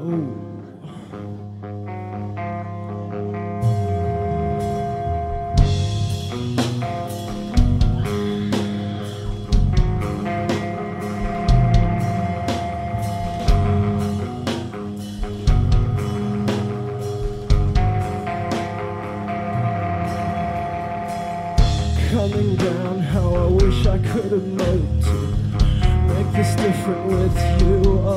coming down How I wish I could have melted Make this different with you.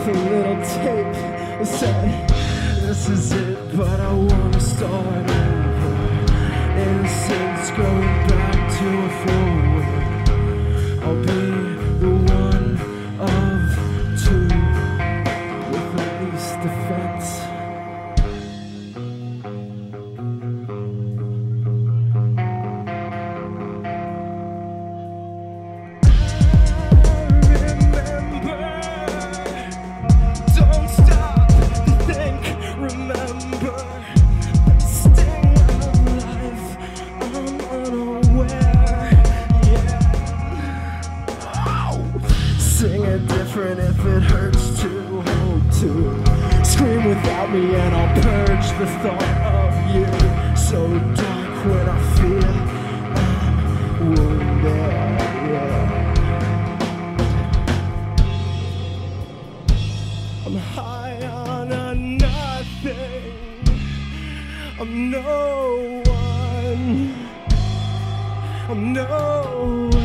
every little tape said, This is it, but I wanna start over. when I feel I'm wounded. I'm high on a nothing. I'm no one. I'm no one.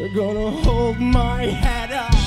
They're gonna hold my head up.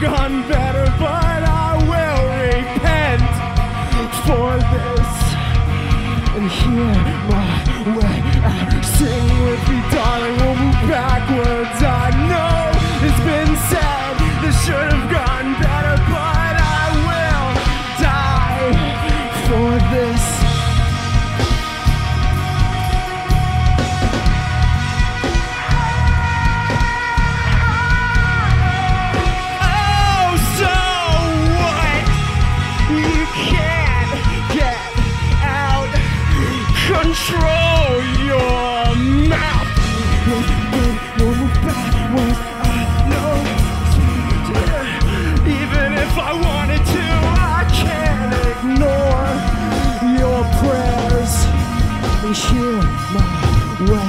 gone back. control your mouth. Move backwards, I know. Even if I wanted to, I can't ignore your prayers. and Hear my way.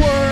world.